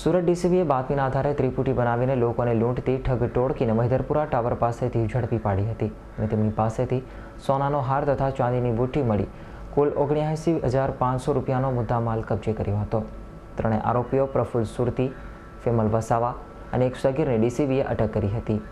સુરત ડીસીબીએ બાતમીના આધારે ત્રિપુટી બનાવીને લોકોને લૂંટતી ઠગ ટોળકીને મહિધરપુરા ટાવર પાસેથી ઝડપી પાડી હતી અને તેમની પાસેથી સોનાનો હાર તથા ચાંદીની બુટ્ટી મળી. કુલ ઓગણ્યાસી હજાર પાંચસો રૂપિયાનો મુદ્દામાલ કબજે કર્યો હતો. ત્રણેય આરોપીઓ પ્રફુલ્લ સુરતી, ફેમલ વસાવા અને એક સગીરને ડીસીબીએ અટક કરી હતી.